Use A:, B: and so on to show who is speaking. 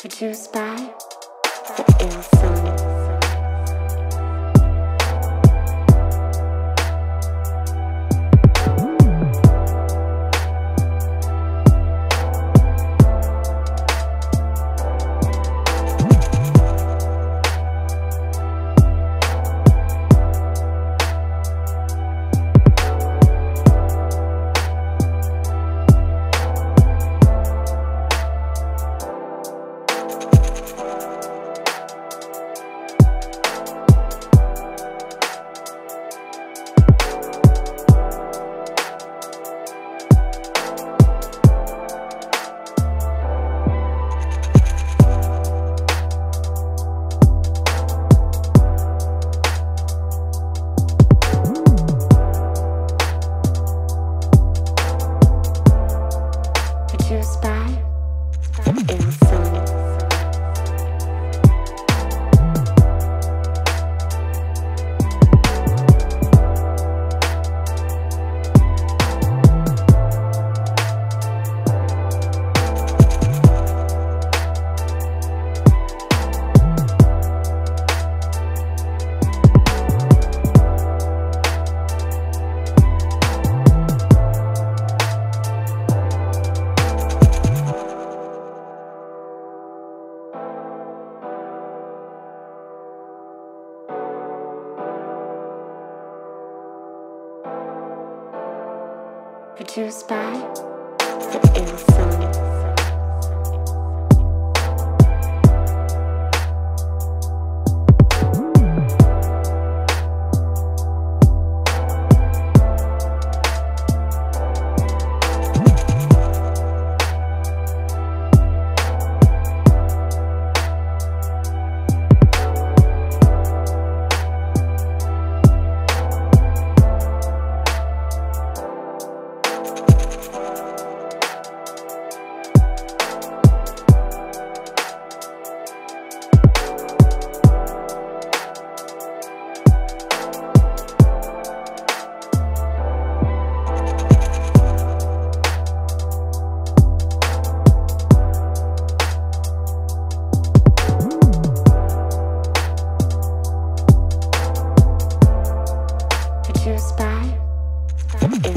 A: Produced by the Ill Produced by the. Mm.